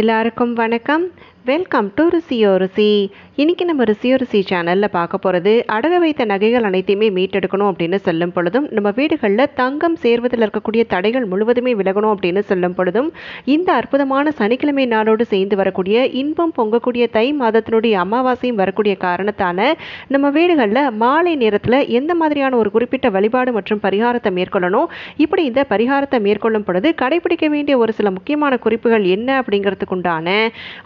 எல்லாருக்கும் வணக்கம். Welcome to ருசியோ ருசி இன்றைக்கி நம்ம ருசியோ ருசி சேனலில் பார்க்க போகிறது அடக வைத்த நகைகள் அனைத்தையுமே மீட்டெடுக்கணும் அப்படின்னு சொல்லும் பொழுதும் நம்ம வீடுகளில் தங்கம் சேர்வதில் இருக்கக்கூடிய தடைகள் முழுவதுமே விலகணும் அப்படின்னு சொல்லும் பொழுதும் இந்த அற்புதமான சனிக்கிழமை நாளோடு சேர்ந்து வரக்கூடிய இன்பம் பொங்கக்கூடிய தை மாதத்தினுடைய அமாவாசையும் வரக்கூடிய காரணத்தான நம்ம வீடுகளில் மாலை நேரத்தில் எந்த மாதிரியான ஒரு குறிப்பிட்ட வழிபாடு மற்றும் பரிகாரத்தை மேற்கொள்ளணும்? இப்படி இந்த பரிகாரத்தை மேற்கொள்ளும் பொழுது கடைபிடிக்க வேண்டிய ஒரு சில முக்கியமான குறிப்புகள் என்ன அப்படிங்கிறதுக்குண்டான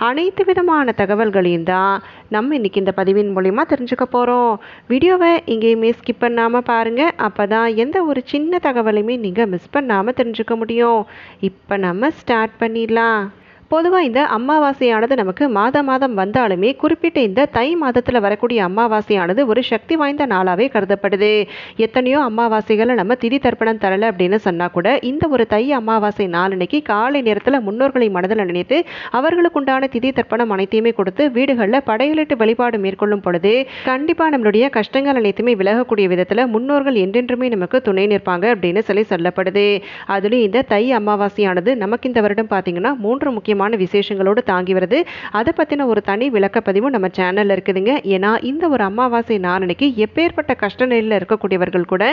அனைத்து விதமான தகவல்களையும் தான் நம்ம இன்னைக்கு இந்த பதிவின் மூலிமா தெரிஞ்சுக்க போகிறோம் வீடியோவை எங்கேயுமே ஸ்கிப் பண்ணாமல் பாருங்கள் அப்போ தான் எந்த ஒரு சின்ன தகவலையுமே நீங்கள் மிஸ் பண்ணாமல் தெரிஞ்சுக்க முடியும். இப்போ நம்ம ஸ்டார்ட் பண்ணிடலாம். பொதுவாக இந்த அமாவாசையானது நமக்கு மாத மாதம் வந்தாலுமே குறிப்பிட்ட இந்த தை மாதத்தில் வரக்கூடிய அமாவாசையானது ஒரு சக்தி வாய்ந்த நாளாகவே கருதப்படுது. எத்தனையோ அமாவாசைகளை நம்ம திதி தர்ப்பணம் தரலை அப்படின்னு சொன்னால் கூட இந்த ஒரு தை அமாவாசை நாளன்னைக்கு காலை நேரத்தில் முன்னோர்களை மனதில் நினைத்து அவர்களுக்குண்டான திதி தர்ப்பணம் அனைத்தையுமே கொடுத்து வீடுகளில் படையலிட்டு வழிபாடு மேற்கொள்ளும் பொழுது கண்டிப்பாக நம்மளுடைய கஷ்டங்கள் அனைத்துமே விலகக்கூடிய விதத்தில் முன்னோர்கள் என்றென்றுமே நமக்கு துணை நிற்பாங்க அப்படின்னு சொல்லி சொல்லப்படுது. அதுலேயும் இந்த தை அமாவாசையானது நமக்கு இந்த வருடம் பார்த்தீங்கன்னா மூன்று முக்கிய முக்கியமான விசேஷங்களோடு தாங்கி வருது. அதை பற்றின ஒரு தனி விளக்கப்பதிவும் நம்ம சேனலில் இருக்குதுங்க. ஏன்னா இந்த ஒரு அமாவாசை நாளனைக்கு எப்பேற்பட்ட கஷ்ட நிலையில் இருக்கக்கூடியவர்கள் கூட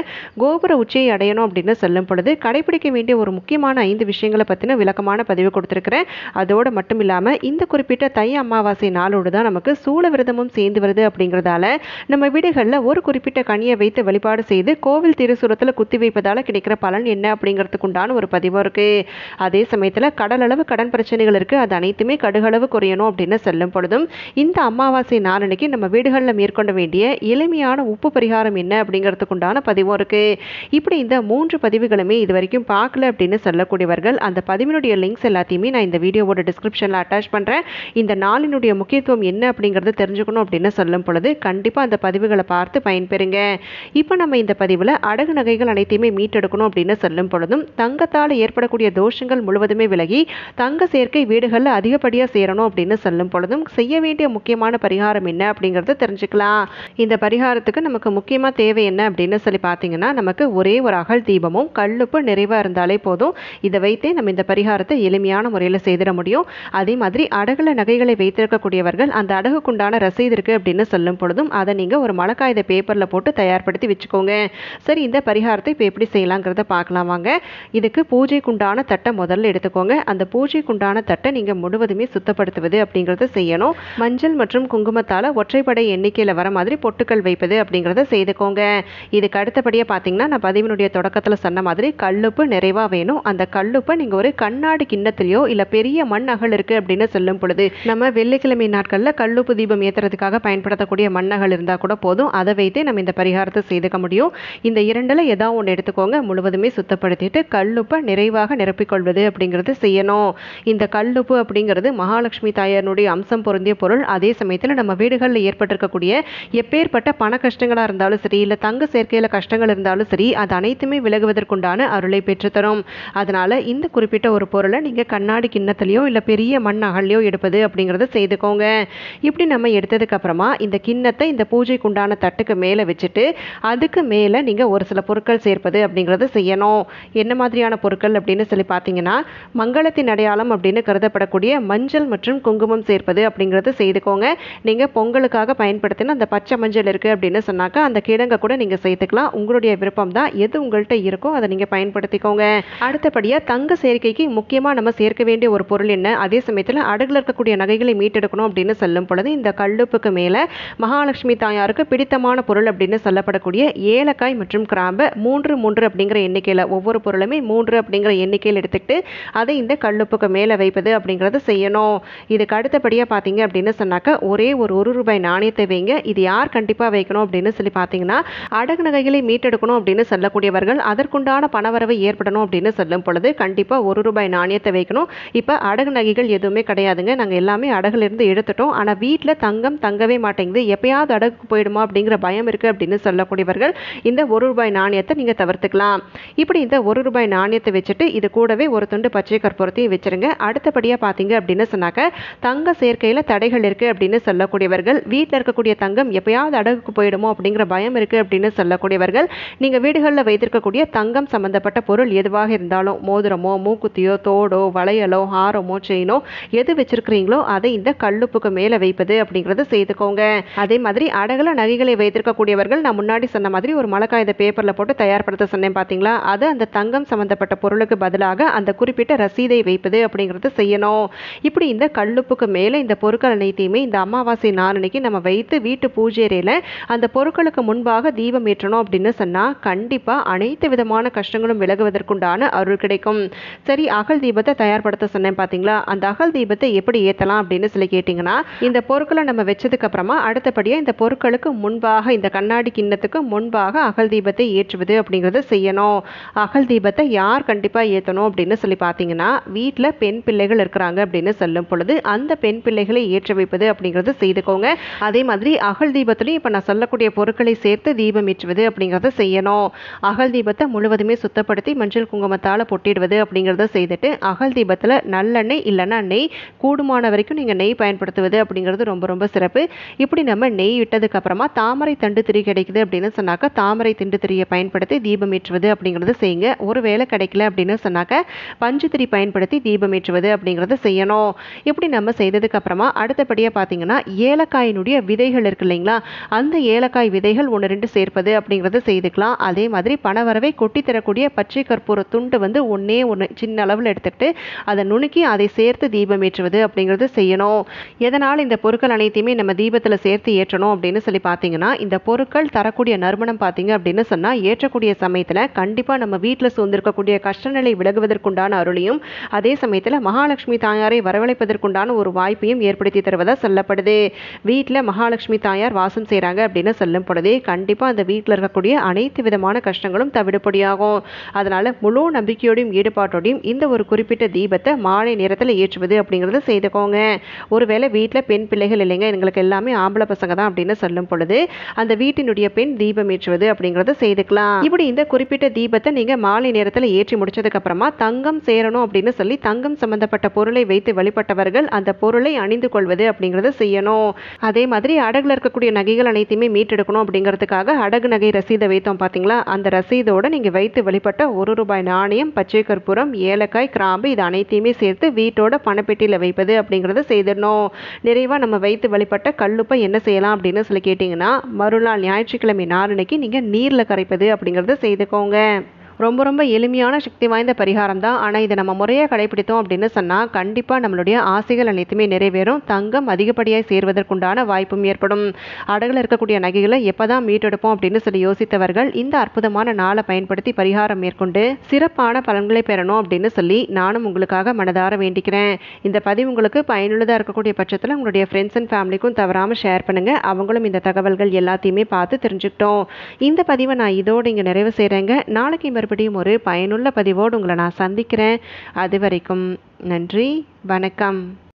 கோபுர உச்சியை அடையணும் அப்படின்னு சொல்லும் பொழுது கடைபிடிக்க வேண்டிய ஒரு முக்கியமான ஐந்து விஷயங்களை பற்றின விளக்கமான பதிவு கொடுத்துருக்குறேன். அதோடு மட்டும் இல்லாமல் இந்த குறிப்பிட்ட தை அமாவாசை நாளோடு தான் நமக்கு சூழ விரதமும் சேர்ந்து வருது அப்படிங்கிறதால நம்ம வீடுகளில் ஒரு குறிப்பிட்ட கனியை வைத்து வழிபாடு செய்து கோவில் திருசுரத்தில் குத்தி வைப்பதால் கிடைக்கிற பலன் என்ன அப்படிங்கிறதுக்குண்டான ஒரு பதிவும் இருக்குது அதே சமயத்தில் கடலளவு கடன் பிரச்சனைகள் பிரச்சனைகள் இருக்குது அது அனைத்துமே கடுகளவு குறையணும் அப்படின்னு சொல்லும் பொழுதும் இந்த அமாவாசை நாளனைக்கு நம்ம வீடுகளில் மேற்கொள்ள வேண்டிய எளிமையான உப்பு பரிகாரம் என்ன அப்படிங்கிறதுக்கு உண்டான பதிவும் இருக்குது இப்படி இந்த மூன்று பதிவுகளுமே இது வரைக்கும் பார்க்கல அப்படின்னு சொல்லக்கூடியவர்கள் அந்த பதிவினுடைய லிங்க்ஸ் எல்லாத்தையுமே நான் இந்த வீடியோவோட டிஸ்கிரிப்ஷனில் அட்டாச் பண்ணுறேன் இந்த நாளினுடைய முக்கியத்துவம் என்ன அப்படிங்கிறத தெரிஞ்சுக்கணும் அப்படின்னு சொல்லும் பொழுது கண்டிப்பாக அந்த பதிவுகளை பார்த்து பயன்பெறுங்க. இப்போ நம்ம இந்த பதிவில் அடகு நகைகள் அனைத்தையுமே மீட்டெடுக்கணும் அப்படின்னு சொல்லும் பொழுதும் தங்கத்தால் ஏற்படக்கூடிய தோஷங்கள் முழுவதுமே விலகி தங்க சேர்க்கை வீடுகளில் அதிகப்படியாக சேரணும் அப்படின்னு சொல்லும் பொழுதும் செய்ய வேண்டிய முக்கியமான பரிகாரம் என்ன அப்படிங்கிறத தெரிஞ்சுக்கலாம். இந்த பரிகாரத்துக்கு நமக்கு முக்கியமாக தேவை என்ன அப்படின்னு சொல்லி பார்த்தீங்கன்னா நமக்கு ஒரே ஒரு அகல் தீபமும் கல்லுப்பு நிறைவாக இருந்தாலே போதும். இதை வைத்தே நம்ம இந்த பரிகாரத்தை எளிமையான முறையில் செய்திட முடியும். அதே மாதிரி அடகுல நகைகளை வைத்திருக்கக்கூடியவர்கள் அந்த அடகுக்குண்டான ரசீது இருக்குது அப்படின்னு சொல்லும் பொழுதும் அதை நீங்கள் ஒரு மழைக்காயத பேப்பரில் போட்டு தயார்படுத்தி வச்சுக்கோங்க. சரி இந்த பரிகாரத்தை இப்போ எப்படி செய்யலாங்கிறத பார்க்கலாம் வாங்க. இதுக்கு பூஜைக்குண்டான தட்டை முதல்ல எடுத்துக்கோங்க. அந்த பூஜைக்குண்டான தட்டை நீங்கள் முழுவதுமே சுத்தப்படுத்துவது அப்படிங்கிறத செய்யணும். மஞ்சள் மற்றும் குங்குமத்தால் ஒற்றைப்படை எண்ணிக்கையில் வர மாதிரி பொட்டுக்கள் வைப்பது அப்படிங்கிறத செய்துக்கோங்க. இதுக்கு அடுத்தபடியாக பார்த்தீங்கன்னா நான் பதிவினுடைய தொடக்கத்தில் சொன்ன மாதிரி கல்லுப்பு நிறைவாக வேணும். அந்த கல்லுப்பை நீங்கள் ஒரு கண்ணாடி கிண்ணத்துலையோ இல்லை பெரிய மண் அகல் இருக்குது அப்படின்னு சொல்லும் பொழுது நம்ம வெள்ளிக்கிழமை நாட்களில் கல்லுப்பு தீபம் ஏற்றுறதுக்காக பயன்படுத்தக்கூடிய மண்ணகல் இருந்தால் கூட போதும். அதை வைத்தே நம்ம இந்த பரிகாரத்தை செய்துக்க முடியும். இந்த இரண்டில் ஏதாவது ஒன்று எடுத்துக்கோங்க. முழுவதுமே சுத்தப்படுத்திட்டு கல்லுப்பை நிறைவாக நிரப்பிக்கொள்வது அப்படிங்கிறது செய்யணும். இந்த கல் கல்லுப்பு அப்படிங்கிறது மகாலட்சுமி தாயாருடைய அம்சம் பொருந்திய பொருள். அதே சமயத்தில் நம்ம வீடுகளில் ஏற்பட்டிருக்கக்கூடிய எப்பேற்பட்ட பண கஷ்டங்களாக இருந்தாலும் சரி இல்லை தங்க சேர்க்கையில் கஷ்டங்கள் இருந்தாலும் சரி அது அனைத்துமே விலகுவதற்குண்டான அருளை பெற்றுத்தரும். அதனால் இந்த குறிப்பிட்ட ஒரு பொருளை நீங்கள் கண்ணாடி கிண்ணத்துலையோ இல்லை பெரிய மண் அகல்லையோ எடுப்பது அப்படிங்கிறத செய்துக்கோங்க. இப்படி நம்ம எடுத்ததுக்கப்புறமா இந்த கிண்ணத்தை இந்த பூஜைக்குண்டான தட்டுக்கு மேலே வச்சுட்டு அதுக்கு மேலே நீங்கள் ஒரு சில பொருட்கள் சேர்ப்பது அப்படிங்கிறத செய்யணும். என்ன மாதிரியான பொருட்கள் அப்படின்னு சொல்லி பார்த்தீங்கன்னா மங்களத்தின் அடையாளம் அப்படின்னு கருதப்படக்கூடிய மஞ்சள் மற்றும் குங்குமம் சேர்ப்பது அப்படிங்கிறது செய்துக்கோங்க. நீங்கள் பொங்கலுக்காக பயன்படுத்தின அந்த பச்சை மஞ்சள் இருக்குது அப்படின்னு சொன்னாக்கா அந்த கிழங்கை கூட நீங்கள் சேர்த்துக்கலாம். உங்களுடைய விருப்பம் தான் எது உங்கள்கிட்ட இருக்கோ அதை நீங்கள் பயன்படுத்திக்கோங்க. அடுத்தபடியாக தங்க சேர்க்கைக்கு முக்கியமாக நம்ம சேர்க்க வேண்டிய ஒரு பொருள் என்ன? அதே சமயத்தில் அடகுல இருக்கக்கூடிய நகைகளை மீட்டெடுக்கணும் அப்படின்னு சொல்லும் பொழுது இந்த கல்லுப்புக்கு மேலே மகாலட்சுமி தாயாருக்கு பிடித்தமான பொருள் அப்படின்னு சொல்லப்படக்கூடிய ஏலக்காய் மற்றும் கிராம்பு மூன்று மூன்று அப்படிங்கிற எண்ணிக்கையில் ஒவ்வொரு பொருளுமே மூன்று அப்படிங்கிற எண்ணிக்கையில் எடுத்துக்கிட்டு அதை இந்த கல்லுப்புக்கு மேலே வைப்பது அப்படிங்கிறத செய்யணும். இதுக்கு அடுத்தபடியாக பார்த்தீங்க அப்படின்னு சொன்னாக்கா ஒரே ஒரு ஒரு ரூபாய் நாணயத்தை வைங்க. இது யார் கண்டிப்பாக வைக்கணும் அப்படின்னு சொல்லி பார்த்தீங்கன்னா அடகு நகைகளை மீட்டெடுக்கணும் அப்படின்னு சொல்லக்கூடியவர்கள் அதற்குண்டான பணவரவு ஏற்படணும் அப்படின்னு சொல்லும் பொழுது கண்டிப்பாக ஒரு ரூபாய் நாணயத்தை வைக்கணும். இப்போ அடகு நகைகள் எதுவுமே கிடையாதுங்க. நாங்கள் எல்லாமே அடகுலேருந்து எடுத்துட்டோம். ஆனால் வீட்டில் தங்கம் தங்கவே மாட்டேங்குது. எப்பயாவது அடகுக்கு போயிடுமா அப்படிங்கிற பயம் இருக்குது அப்படின்னு சொல்லக்கூடியவர்கள் இந்த ஒரு ரூபாய் நாணயத்தை நீங்கள் தவிர்த்துக்கலாம். இப்படி இந்த ஒரு ரூபாய் நாணயத்தை வச்சுட்டு இது கூடவே ஒரு துண்டு பச்சை கற்பூரத்தையும் வச்சுருங்க. அடுத்த அடுத்தபடியாக பார்த்தீங்க அப்படின்னு சொன்னாக்க தங்க சேர்க்கையில் தடைகள் இருக்குது அப்படின்னு சொல்லக்கூடியவர்கள் வீட்டில் இருக்கக்கூடிய தங்கம் எப்பயாவது அடகுக்கு போயிடுமோ அப்படிங்கிற பயம் இருக்குது அப்படின்னு சொல்லக்கூடியவர்கள் நீங்கள் வீடுகளில் வைத்திருக்கக்கூடிய தங்கம் சம்பந்தப்பட்ட பொருள் எதுவாக இருந்தாலும் மோதிரமோ மூக்குத்தியோ தோடோ வளையலோ ஹாரமோ செயினோ எது வச்சிருக்கிறீங்களோ அதை இந்த கல்லுப்புக்கு மேலே வைப்பது அப்படிங்கிறத செய்துக்கோங்க. அதே மாதிரி அடகுல நகைகளை வைத்திருக்கக்கூடியவர்கள் நான் முன்னாடி சொன்ன மாதிரி ஒரு மழைக்காயத பேப்பரில் போட்டு தயார்படுத்த சொன்னேன் பார்த்தீங்களா அது அந்த தங்கம் சம்பந்தப்பட்ட பொருளுக்கு பதிலாக அந்த குறிப்பிட்ட ரசீதை வைப்பது அப்படிங்கிறது செய்யணும். இப்படி இந்த கல்லுப்புக்கு மேலே இந்த பொருட்கள் அனைத்தையுமே இந்த அமாவாசை நாளனைக்கு நம்ம வைத்து வீட்டு பூஜைறையில் அந்த பொருட்களுக்கு முன்பாக தீபம் ஏற்றணும் அப்படின்னு சொன்னால் கண்டிப்பாக அனைத்து விதமான கஷ்டங்களும் விலகுவதற்குண்டான அருள் கிடைக்கும். சரி அகல் தீபத்தை தயார்படுத்த சொன்னேன் பார்த்தீங்களா அந்த அகல் தீபத்தை எப்படி ஏற்றலாம் அப்படின்னு சொல்லி கேட்டிங்கன்னா இந்த பொருட்களை நம்ம வச்சதுக்கு அப்புறமா அடுத்தபடியாக இந்த பொருட்களுக்கு முன்பாக இந்த கண்ணாடி கிண்ணத்துக்கு முன்பாக அகல் தீபத்தை ஏற்றுவது அப்படிங்கிறத செய்யணும். அகல் தீபத்தை யார் கண்டிப்பாக ஏற்றணும் அப்படின்னு சொல்லி பார்த்தீங்கன்னா வீட்டில் பெண் பிள்ளை பிள்ளைகள் இருக்கிறாங்க அப்படின்னு சொல்லும் பொழுது அந்த பெண் பிள்ளைகளை ஏற்ற வைப்பது அப்படிங்கிறது செய்துக்கோங்க. அதே மாதிரி அகல் தீபத்துலையும் இப்போ நான் சொல்லக்கூடிய பொருட்களை சேர்த்து தீபம் ஏற்றுவது அப்படிங்கிறத செய்யணும். அகல் தீபத்தை முழுவதுமே சுத்தப்படுத்தி மஞ்சள் குங்குமத்தால் பொட்டிடுவது அப்படிங்கிறத செய்துட்டு அகல் தீபத்தில் நல்லெண்ணெய் இல்லைன்னா நெய் கூடுமான வரைக்கும் நீங்கள் நெய் பயன்படுத்துவது அப்படிங்கிறது ரொம்ப ரொம்ப சிறப்பு. இப்படி நம்ம நெய் விட்டதுக்கப்புறமா தாமரை தண்டு திரி கிடைக்குது அப்படின்னு சொன்னாக்கா தாமரை திண்டு திரியை பயன்படுத்தி தீபம் ஏற்றுவது அப்படிங்கிறத செய்யுங்க. ஒருவேளை கிடைக்கல அப்படின்னு சொன்னாக்க பஞ்சு திரி பயன்படுத்தி தீபம் ஏற்றுவது அப்படிங்கிறத செய்யணும். இப்படி நம்ம செய்ததுக்கு அப்புறமா அடுத்தபடியாக பார்த்தீங்கன்னா ஏலக்காயினுடைய விதைகள் இருக்கு இல்லைங்களா? அந்த ஏலக்காய் விதைகள் ஒன்று ரெண்டு சேர்ப்பது அப்படிங்கிறத செய்துக்கலாம். அதே மாதிரி பணவரவை கொட்டி தரக்கூடிய பச்சை கற்பூர துண்டு வந்து ஒன்றே ஒன்று சின்ன அளவில் எடுத்துகிட்டு அதை நுணுக்கி அதை சேர்த்து தீபம் ஏற்றுவது அப்படிங்கிறது செய்யணும். எதனால் இந்த பொருட்கள் அனைத்தையுமே நம்ம தீபத்தில் சேர்த்து ஏற்றணும் அப்படின்னு சொல்லி பார்த்தீங்கன்னா இந்த பொருட்கள் தரக்கூடிய நறுமணம் பார்த்தீங்க அப்படின்னு சொன்னால் ஏற்றக்கூடிய சமயத்தில் கண்டிப்பாக நம்ம வீட்டில் சூழ்ந்திருக்கக்கூடிய கஷ்டநிலை விலகுவதற்குண்டான அருளையும் அதே சமயத்தில் மகா மகாலட்சுமி தாயாரை வரவழைப்பதற்குண்டான ஒரு வாய்ப்பையும் ஏற்படுத்தி தருவதாக சொல்லப்படுது. வீட்டில் மகாலட்சுமி தாயார் வாசம் செய்கிறாங்க அப்படின்னு சொல்லும் பொழுது கண்டிப்பாக அந்த வீட்டில் இருக்கக்கூடிய அனைத்து விதமான கஷ்டங்களும் தவிடுபடியாகும். அதனால் முழு நம்பிக்கையோடையும் ஈடுபாட்டோடையும் இந்த ஒரு குறிப்பிட்ட தீபத்தை மாலை நேரத்தில் ஏற்றுவது அப்படிங்கிறத செய்துக்கோங்க. ஒருவேளை வீட்டில் பெண் பிள்ளைகள் இல்லைங்க எங்களுக்கு எல்லாமே ஆம்பளை பசங்க தான் அப்படின்னு சொல்லும் பொழுது அந்த வீட்டினுடைய பெண் தீபம் ஏற்றுவது அப்படிங்கிறத செய்துக்கலாம். இப்படி இந்த குறிப்பிட்ட தீபத்தை நீங்கள் மாலை நேரத்தில் ஏற்றி முடிச்சதுக்கப்புறமா தங்கம் சேரணும் அப்படின்னு சொல்லி தங்கம் சம்பந்தப்பட்ட பொருளை வைத்து வழிபட்டவர்கள் அந்த பொருளை அணிந்து கொள்வது அப்படிங்கிறத செய்யணும். அதே மாதிரி அடகுல இருக்கக்கூடிய நகைகள் அனைத்தையுமே மீட்டெடுக்கணும் அப்படிங்கிறதுக்காக அடகு நகை ரசீதை வைத்தோம் பார்த்தீங்களா அந்த ரசீதோட நீங்கள் வைத்து வழிபட்ட ஒரு ரூபாய் நாணயம் பச்சை கற்பூரம் ஏலக்காய் கிராம்பு இது அனைத்தையுமே சேர்த்து வீட்டோட பணப்பெட்டியில் வைப்பது அப்படிங்கிறத செய்திடணும். நிறைவாக நம்ம வைத்து வழிபட்ட கல்லுப்பை என்ன செய்யலாம் அப்படின்னு சொல்லி கேட்டிங்கன்னா மறுநாள் ஞாயிற்றுக்கிழமை நாளன்னைக்கு நீங்கள் நீரில் கரைப்பது அப்படிங்கிறத செய்துக்கோங்க. ரொம்ப ரொம்ப எளிமையான சக்தி வாய்ந்த பரிகாரம் தான். ஆனால் இதை நம்ம முறையாக கடைபிடித்தோம் அப்படின்னு சொன்னால் கண்டிப்பாக நம்மளுடைய ஆசைகள் அனைத்துமே நிறைவேறும். தங்கம் அதிகப்படியாக சேர்வதற்குண்டான வாய்ப்பும் ஏற்படும். அடகில் இருக்கக்கூடிய நகைகளை எப்போ தான் மீட்டெடுப்போம் அப்படின்னு சொல்லி யோசித்தவர்கள் இந்த அற்புதமான நாளை பயன்படுத்தி பரிகாரம் மேற்கொண்டு சிறப்பான பலன்களை பெறணும் அப்படின்னு சொல்லி நானும் உங்களுக்காக மனதார வேண்டிக்கிறேன். இந்த பதிவு உங்களுக்கு பயனுள்ளதாக இருக்கக்கூடிய பட்சத்தில் உங்களுடைய ஃப்ரெண்ட்ஸ் அண்ட் ஃபேமிலிக்கும் தவறாமல் ஷேர் பண்ணுங்கள் அவங்களும் இந்த தகவல்கள் எல்லாத்தையுமே பார்த்து தெரிஞ்சுக்கிட்டோம். இந்த பதிவை நான் இதோடு இங்கே நிறைவு செய்கிறேங்க நாளைக்கு மறுபடியும் ஒரு பயனுள்ள பதிவோடு உங்களை நான் சந்திக்கிறேன். அது வரைக்கும் நன்றி. வணக்கம்.